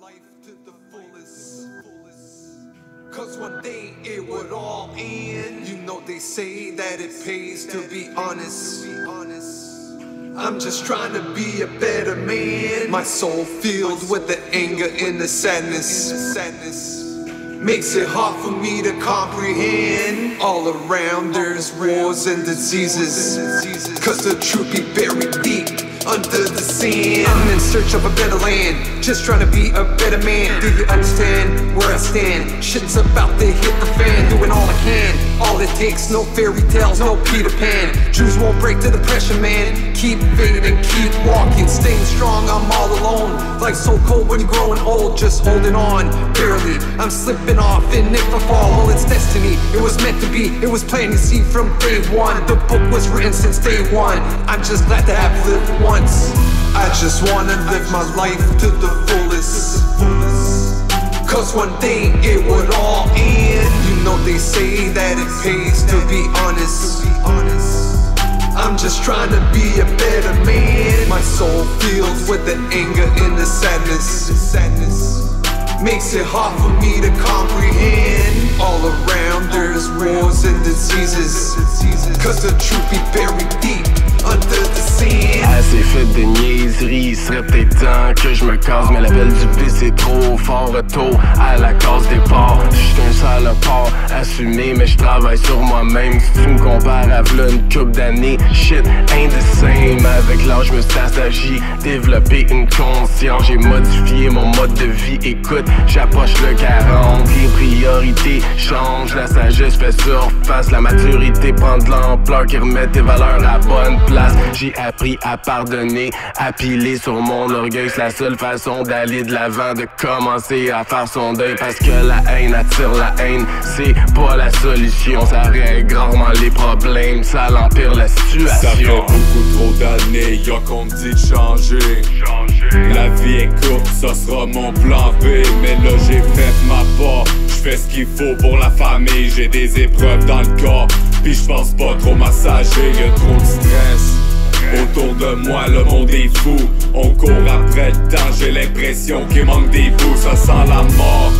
life to the fullest. Cause one day it would all end. You know they say that it pays to be honest. I'm just trying to be a better man. My soul filled with the anger and the sadness. Sadness makes it hard for me to comprehend. All around there's wars and diseases. Cause the truth be buried deep under the sand. I'm in search of a better land, just trying to be a better man. Do you understand where I stand? Shit's about to hit the fan, doing all I can. All it takes, no fairy tales, no Peter Pan. Jews won't break the pressure, man. Keep and keep walking, staying strong. I'm all alone, like so cold when growing old, just holding on barely. I'm slipping off, and if I fall, well, it's destiny. It was meant to be, it was planned to see from day one. The book was written since day one. I'm just glad to have lived once. I just wanna live my life to the fullest. Cause one day it would all trying to be a better man. My soul filled with the anger and the sadness. Makes it hard for me to comprehend. All around there's wars and diseases. Cause the truth be buried deep. Assez fait de niaiseries, serait peut-être temps que je me casse Mais l'appel du vice est trop fort, retour à la case départ. J'suis un salopard, assumé mais je travaille sur moi-même. Si tu me compares à v'là une coupe d'années, shit ain't the Avec l'âge me s'agit, développer une conscience. J'ai modifié mon mode de vie, écoute, j'approche le 40 Les priorités changent, la sagesse fait surface La maturité prend de l'ampleur qui remet tes valeurs à bonne place J'ai appris à pardonner, à piler sur mon orgueil. C'est la seule façon d'aller de l'avant, de commencer à faire son deuil. Parce que la haine attire la haine, c'est pas la solution. Ça règle grandement les problèmes, ça l'empire la situation Ça fait beaucoup trop d'années, y'a qu'on me dit de changer. La vie est courte, ça sera mon plan B. Mais là j'ai fait ma part, j'fais ce qu'il faut pour la famille. J'ai des épreuves dans le corps, puis j'pense pas trop massager, y'a trop de stress. Autour de moi, le monde est fou. On court après le temps, j'ai l'impression qu'il manque des bouts, ça sent la mort.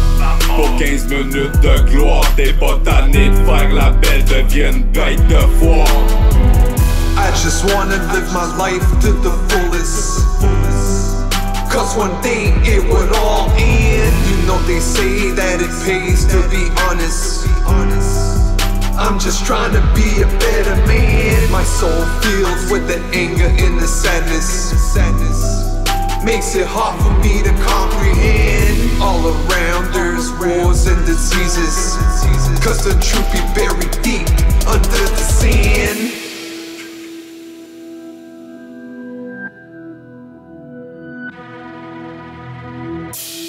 Pour 15 minutes de gloire, t'es pas tanné de faire la belle, devienne bête de foire. I just wanna live my life to the fullest. Cause one day it would all end. You know they say that it pays to be honest. I'm just trying to be a better man. My soul feels with the anger and the sadness. Makes it hard for me to comprehend. All around there's wars and diseases. Cause the truth be buried deep under the sand. you